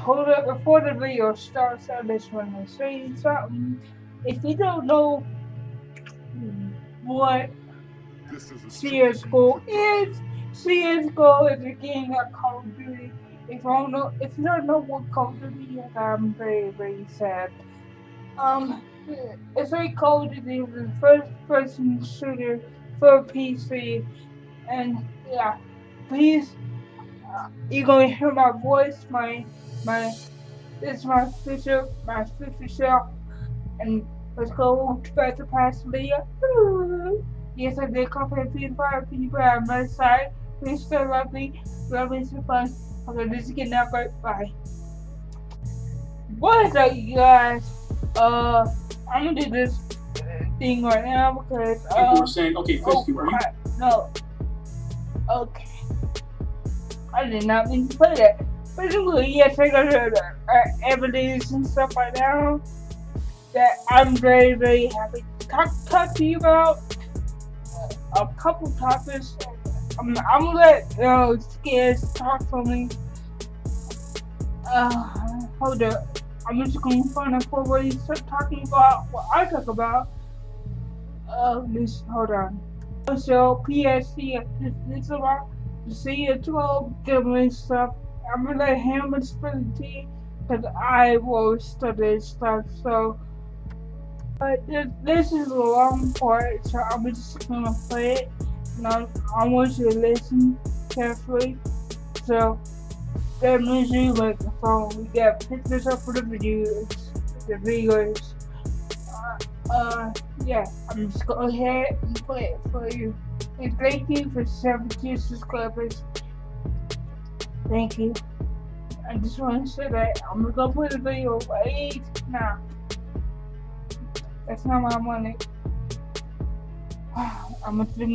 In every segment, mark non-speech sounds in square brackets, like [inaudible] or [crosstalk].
hold up before the video starts. I just want to say something. If you don't know what CS:GO is, CS:GO is a game that Call of Duty. If you don't know, if you don't know what Call of Duty is, I'm very, very sad. Um, it's like Call of Duty is the first-person shooter for PC, and yeah, please, you're gonna hear my voice, my my this is my official my official self and let's go to the past video. Yes I did and feed fire people on my side. Please stay lovely, lovely so fun. Okay, this is getting out right bye. What is up you guys? Uh I'm gonna do this thing right now because uh, People were saying, okay, Fisky, oh, are you crap, no. Okay. I did not mean to play that. Basically, yes, I got uh, evidence and stuff right now that I'm very, very happy to talk, talk to you about. A couple topics. I'm, I'm gonna let uh, Scares talk for me. Uh, hold up. I'm just gonna find out what he's talking about, what I talk about. Uh, this, hold on. So, PSC, this, this is about CS12 gambling stuff. I'm gonna to you because I will study stuff. So, but this, this is a long part, so I'm just gonna play it. And I, I want you to listen carefully. So, that means you like the phone. We got pictures up for the videos, the videos. Uh, yeah, I'm just gonna go ahead and play it for you. And thank you for 70 subscribers. Thank you. I just want to say that I'm gonna go play the video right now. That's not my money. [sighs] I'm gonna do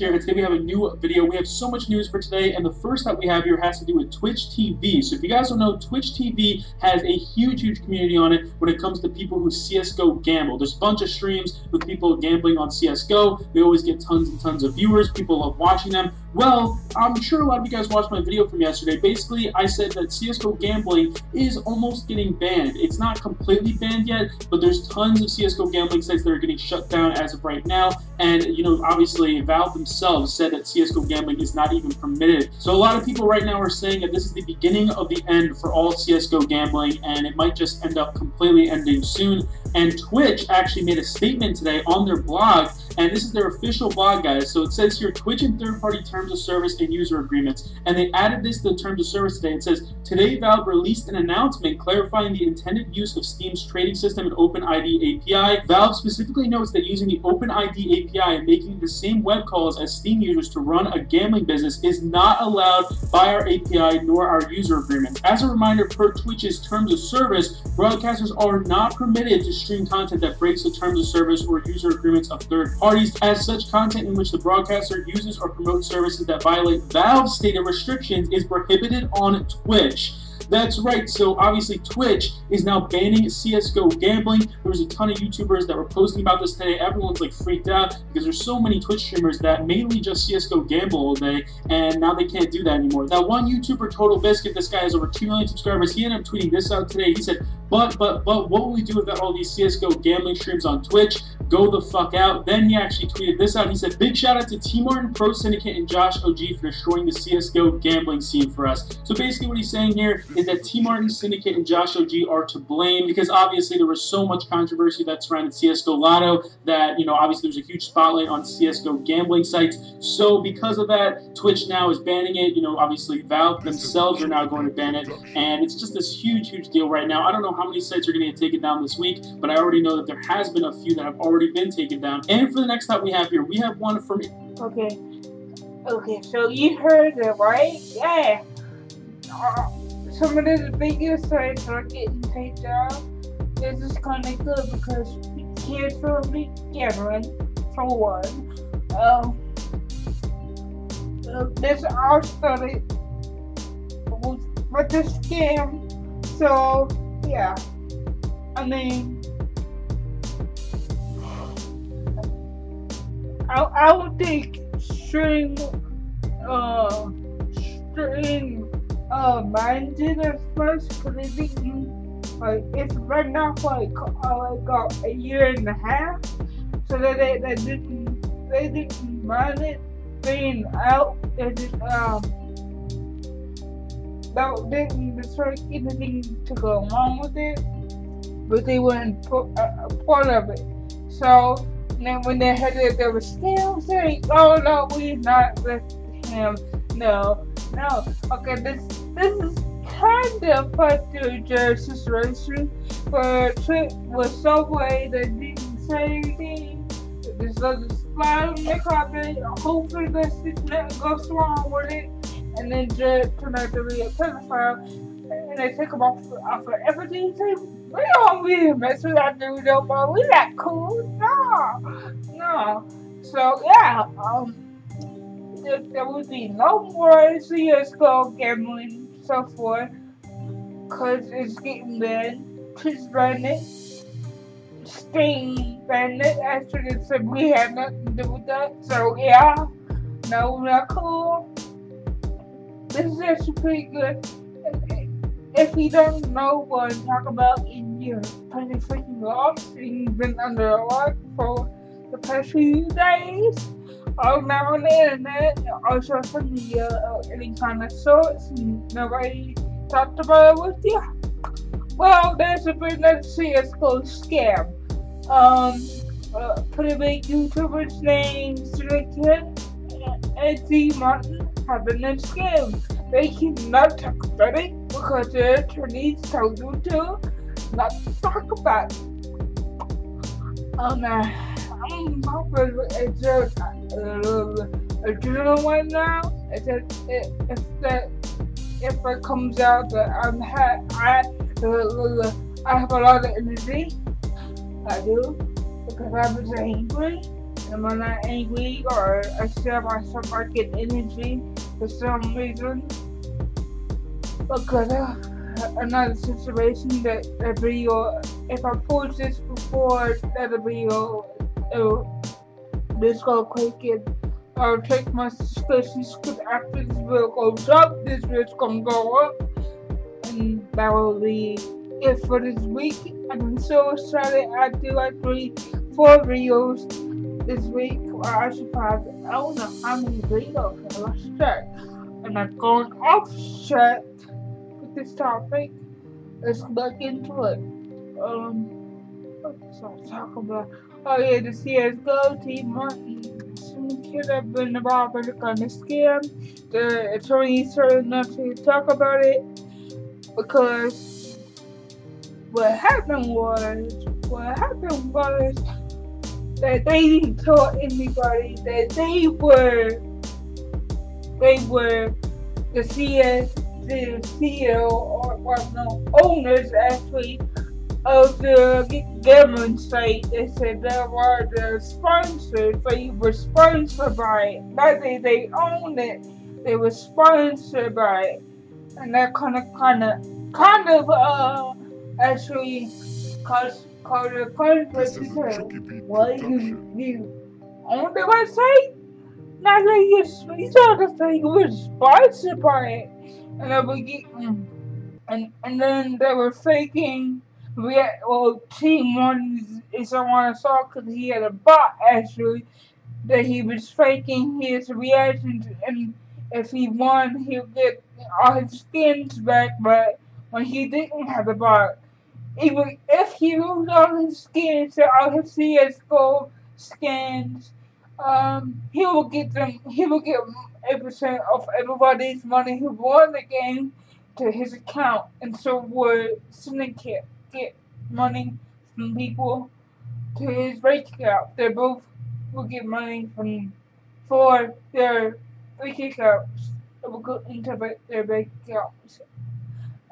here. Today we have a new video. We have so much news for today, and the first that we have here has to do with Twitch TV. So if you guys don't know, Twitch TV has a huge, huge community on it when it comes to people who CSGO gamble. There's a bunch of streams with people gambling on CSGO. We always get tons and tons of viewers. People love watching them. Well, I'm sure a lot of you guys watched my video from yesterday. Basically, I said that CSGO gambling is almost getting banned. It's not completely banned yet, but there's tons of CSGO gambling sites that are getting shut down as of right now. And, you know, obviously, Valve themselves said that CSGO gambling is not even permitted. So a lot of people right now are saying that this is the beginning of the end for all CSGO gambling, and it might just end up completely ending soon. And Twitch actually made a statement today on their blog, and this is their official blog, guys. So it says here Twitch and third party terms of service and user agreements. And they added this to the terms of service today. It says Today, Valve released an announcement clarifying the intended use of Steam's trading system and OpenID API. Valve specifically notes that using the OpenID API and making the same web calls as Steam users to run a gambling business is not allowed by our API nor our user agreement. As a reminder, per Twitch's terms of service, broadcasters are not permitted to stream content that breaks the terms of service or user agreements of third parties. As such, content in which the broadcaster uses or promotes services that violate Valve's stated restrictions is prohibited on Twitch. That's right, so obviously Twitch is now banning CSGO gambling. There was a ton of YouTubers that were posting about this today. Everyone's like freaked out because there's so many Twitch streamers that mainly just CSGO gamble all day, and now they can't do that anymore. Now, one YouTuber, TotalBiscuit, this guy has over 2 million subscribers, he ended up tweeting this out today. He said, but, but, but, what will we do without all these CSGO gambling streams on Twitch? Go the fuck out. Then he actually tweeted this out. He said, big shout out to TmarTn, Pro Syndicate, and JoshOG for destroying the CSGO gambling scene for us. So basically what he's saying here is that TmarTn Syndicate and JoshOG are to blame because obviously there was so much controversy that surrounded CSGO Lotto that, you know, obviously there's a huge spotlight on CSGO gambling sites. So because of that, Twitch now is banning it. You know, obviously Valve themselves are now going to ban it. And it's just this huge, huge deal right now. I don't know how many sites are going to get taken down this week, but I already know that there has been a few that have already been taken down. And for the next that we have here, we have one from... Okay. Okay, so you heard it, right? Yeah. Uh, some of the biggest sites are getting taken down. This is kind of good because kids will be gambling, for one. Um, uh, this all started with the scam. So, yeah. I mean, I, I would think string, uh, string uh, mine did at first didn't, like, it's right now for like, uh, like uh, a year and a half. So that they, they didn't, they didn't mind it being out. They just, um, that didn't destroy anything to go along with it, but they weren't a part of it. So then when they had it, they were still saying, "Oh no, we're not with him." No, no. Okay, this this is kind of particular situation, but trip was Subway that didn't say anything. This other slide on the carpet. Hopefully, this nothing goes wrong with it and then Jed turned out to be a pedophile, and they take him off, off of everything. Say, we don't really mess with that dude no more. We that cool. No, no. So yeah, um, there, would be no more CS:GO gambling so forth, cause it's getting bad. Chris Bennett, Sting Bennett, actually said we had nothing to do with that. So yeah, no, not cool. This is actually pretty good. If you don't know what I'm talking about in your pretty freaking lost you've been under a rock for the past few days, all now on the internet, also from the uh, any kind of source, and nobody talked about it with you. Well, there's a bit that CSGO scam. Um, uh, pretty big YouTubers named Stricken and TmarTn have been in scam. They cannot talk about it because their attorneys told them to not talk about it. Um, uh, I'm hoping it's a, uh, right now. It's a, it, if that if it comes out that I'm ha- I uh, I have a lot of energy. I do because I was angry. And when I'm angry or I feel myself, I get energy for some reason. Because uh, another situation that a video, if I post this before that video, it'll, this go quick and I'll take my suspicions because after this video goes up, this video's gonna go up. And that will be it for this week. And I'm so excited. I do like three, four videos this week, or I should have, I don't know how many videos lost track. And I'm going off track with this topic. Let's look into it. Um, what's I talk about? Oh yeah, the CSGO team kid have been involved kind of scam. The attorney started not to talk about it because what happened was, what happened was that they didn't tell anybody that they were they were the CS the CEO or well no owners actually of the gambling site. They said they were the sponsors. They were sponsored by it. Not that they owned it. They were sponsored by it. And that kind of, kind of, kind of, uh, actually caused Carter conflict because what you you on the website? Not like you you saw the thing was sponsored by it. And they were getting and and then they were faking rea- well team one is someone I saw because he had a bot actually that he was faking his reactions and if he won he'll get all his skins back but when he didn't have a bot even if he moves all his skins all his CSGO skins, um, he will get them. He will get a percent of everybody's money who won the game to his account, and so would Syndicate get money from people to his account. They both will get money from for their bank accounts. It will go into their bank.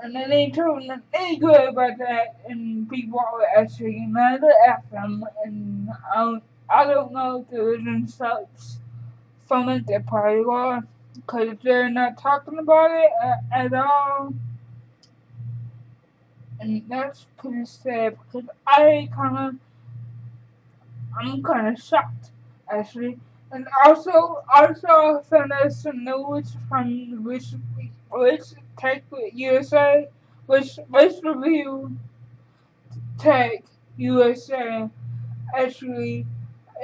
And then they told them they good about that, and people were actually mad at them. And I don't, I don't know if there was insults from it. They probably were, because they're not talking about it at, at all. And that's pretty sad because I kind of, I'm kind of shocked actually. And also, also I found out some news from which, which Tech USA, which let's review Tech USA. Actually,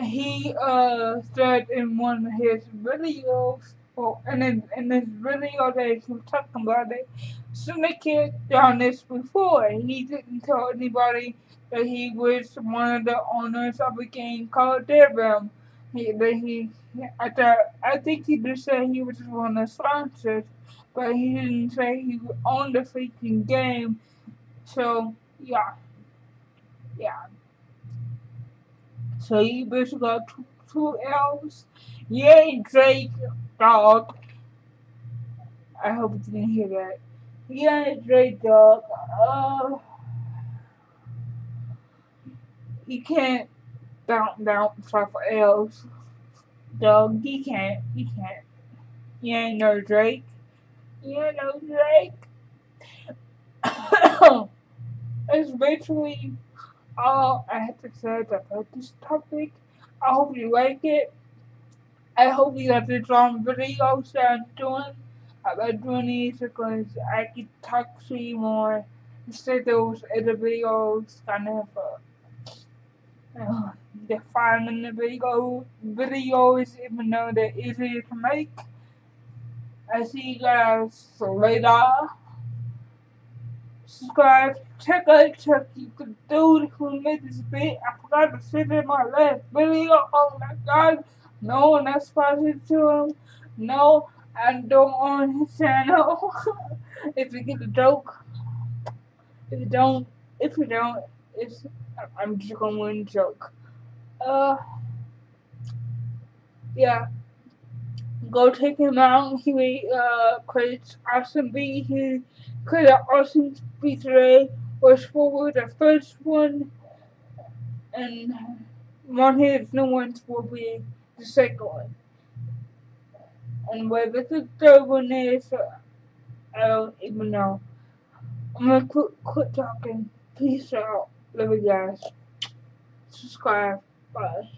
he uh said in one of his videos, well, in in his video that he was talking about it, Syndicate done this before. He didn't tell anybody that he was one of the owners of a game called Deadrealm. He, that he, I thought, I think he just said he was one of the sponsors, but he didn't say he owned the freaking game. So, yeah. Yeah. So you basically got two, two L's. Yay, Drake, dog. I hope you didn't hear that. Yeah, it's Drake, dog. Uh, can't bounce off of L's. Dog, he can't. He can't. You ain't no Drake. You ain't no Drake. [coughs] it's basically all I have to say about this topic. I hope you like it. I hope you like the drum videos that I'm doing about doing these because I can talk to you more instead of those other videos kind of uh, uh, defining the video videos even though they're easier to make. I see you guys later subscribe, check out check you could do who made this bit. I forgot to say in my last video. Oh my god. No else sponsored to him. No, I don't own his channel. [laughs] if you get the joke. If you don't if you don't, it's I'm just gonna win joke. Uh yeah. Go take him out. He uh creates awesome beat. He created awesome beat today. Was forward the first one and one his new ones will be the second one. And whether the third one is I don't even know. I'm gonna quit quit talking. Peace out. Love you guys. Subscribe. Bye.